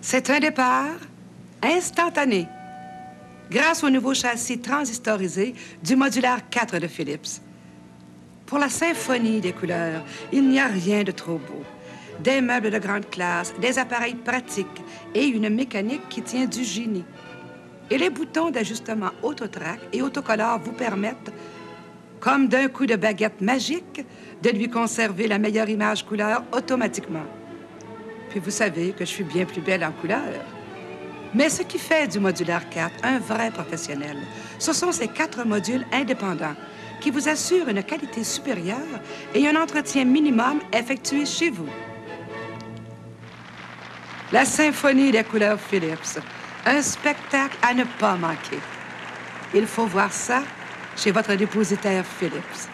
C'est un départ instantané grâce au nouveau châssis transistorisé du modulaire 4 de Philips. Pour la symphonie des couleurs, il n'y a rien de trop beau. Des meubles de grande classe, des appareils pratiques et une mécanique qui tient du génie. Et les boutons d'ajustement autotrack et autocolore vous permettent, comme d'un coup de baguette magique, de lui conserver la meilleure image couleur automatiquement. Puis vous savez que je suis bien plus belle en couleur. Mais ce qui fait du modulaire 4 un vrai professionnel, ce sont ces quatre modules indépendants qui vous assurent une qualité supérieure et un entretien minimum effectué chez vous. La symphonie des couleurs Philips, un spectacle à ne pas manquer. Il faut voir ça chez votre dépositaire Philips.